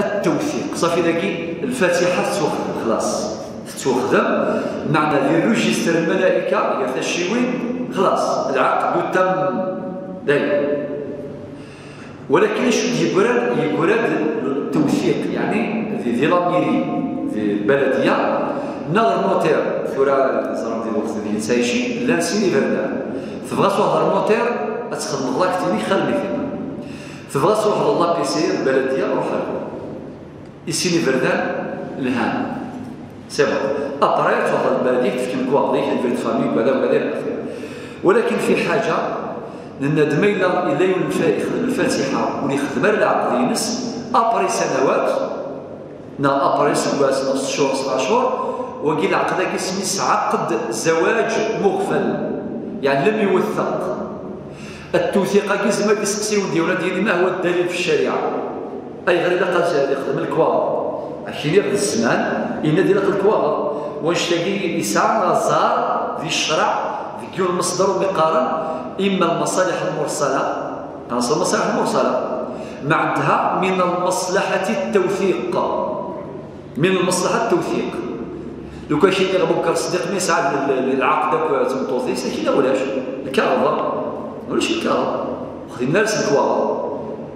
التوثيق صافي داكي الفاتحة تخدم خلاص. تخدم معنى في ريجستر الملائكة يا الشيوين خلاص العقد تم. دايما ولكن شو يقرد يقرد التوثيق يعني في في لاميري في البلدية. نظر نوتير ثورة زرم دي الوقت ديال سايشي لا سيني فردان تبغى واحد نوتير تخدم الله كتيني خلي فينا تبغى واحد الله بيسير البلدية روح يسيني فردان لهان سي بون ابري تروح البلديه تفكي كواغ ديك الفيرت فامي وكذا وكذا. إلى اخره ولكن في حاجة لأن دميلا إلى الفاتحة ولي خدمه العقد ينس. أبري سنوات نا أبري سنوات نص شهور سبع شهور وقيل العقد اسمي عقد زواج مغفل. يعني لم يوثق. التوثيق كيس ما كيسقسيو ديالنا ديالي ما هو الدليل في الشريعة. أي غير الا قال يخدم الكوار عشان ياخذ الزمان. إن ديال الكوار واش تلاقي يسعى الزار في الشرع في المصدر المقارن إما المصالح المرسلة. نص المصالح المرسلة. معناتها من المصلحة التوثيق. من المصلحة التوثيق. لو كان شي يغ بكر الصديق ما يسعد العقد تمطوطي ساكي لا ولاش الكهرباء. ولاش الكهرباء؟ خدي الناس الكوار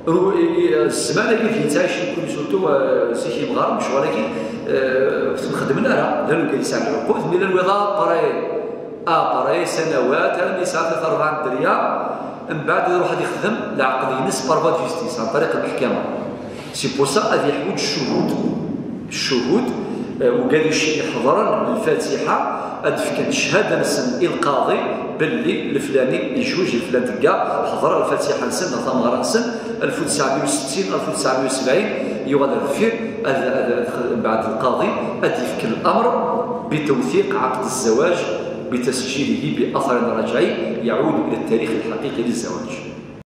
الزمان اللي فيه تعيش يكون سورتو سيكي مغار مش ولكن تخدم لها لا لو كان يسعد العقود من الوظائف باراي آه باراي سنوات أنا يسعى ثلاث أربع دريا من بعد يروح يخدم العقد ينس بارفا جوستيس عن طريق المحكمه سي بور سا يحوج الشهود الشهود وقال يحضر الفاتحه أدفك شهاده نسن القاضي باللي الفلاني الجوج الفلان تلقى حضر الفاتحة نسن ثمره نسن. 1960 1970 يغادر فيه بعد القاضي. أدفك الأمر بتوثيق عقد الزواج بتسجيله بأثر رجعي يعود إلى التاريخ الحقيقي للزواج.